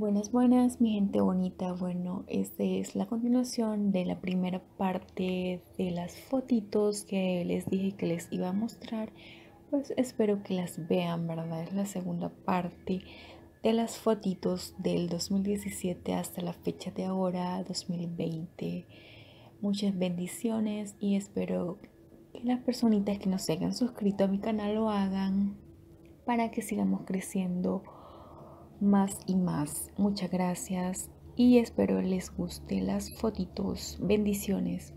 Buenas, buenas, mi gente bonita. Bueno, esta es la continuación de la primera parte de las fotitos que les dije que les iba a mostrar. Pues espero que las vean, ¿verdad? Es la segunda parte de las fotitos del 2017 hasta la fecha de ahora, 2020. Muchas bendiciones y espero que las personitas que no se hayan suscrito a mi canal lo hagan para que sigamos creciendo más y más. Muchas gracias y espero les guste las fotitos. Bendiciones.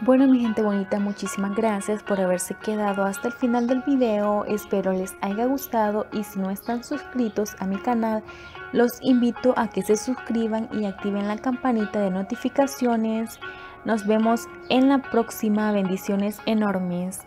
Bueno mi gente bonita, muchísimas gracias por haberse quedado hasta el final del video. Espero les haya gustado y si no están suscritos a mi canal, los invito a que se suscriban y activen la campanita de notificaciones. Nos vemos en la próxima. Bendiciones enormes.